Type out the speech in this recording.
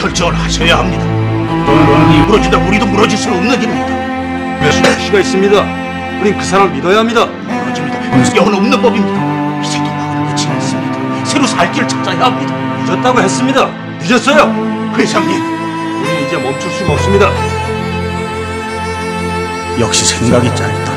결정을 하셔야 합니다. 이 무너지다 우리도 무너질 수 없는 일입니다. 시가 있습니다. 우린 그 사람을 믿어야 합니다. 무너집니다. 영은 없는 법입니다. 이제 도망은 끝이 않습니다. 새로 살 길을 찾아야 합니다. 늦었다고 했습니다. 늦었어요. 회장님, 우린 이제 멈출 수가 없습니다. 역시 생각이 짧다.